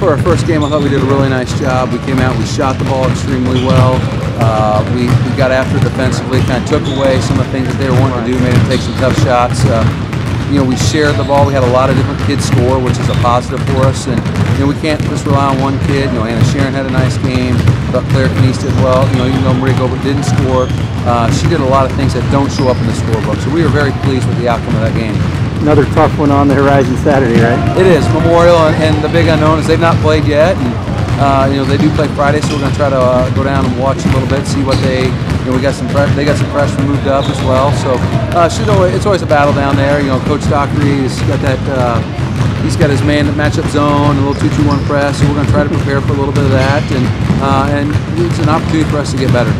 For our first game, I thought we did a really nice job. We came out, we shot the ball extremely well. Uh, we, we got after defensively, kind of took away some of the things that they were wanting to do, made them take some tough shots. Uh, you know, we shared the ball. We had a lot of different kids score, which is a positive for us. And you know, we can't just rely on one kid. You know, Anna Sharon had a nice game. But Claire Knies did well. You know, even though Maria Gobert didn't score, uh, she did a lot of things that don't show up in the scorebook. So we were very pleased with the outcome of that game. Another tough one on the horizon Saturday, right? It is Memorial, and, the big unknown is they've not played yet. And, uh, you know, they do play Friday, so we're going to try to uh, go down and watch a little bit, see what they. You know, we got some. They got some freshmen moved up as well, so uh, it's always a battle down there. You know, Coach Dockery has got that. Uh, he's got his man matchup zone, a little two-two-one press, so we're going to try to prepare for a little bit of that, and uh, and it's an opportunity for us to get better.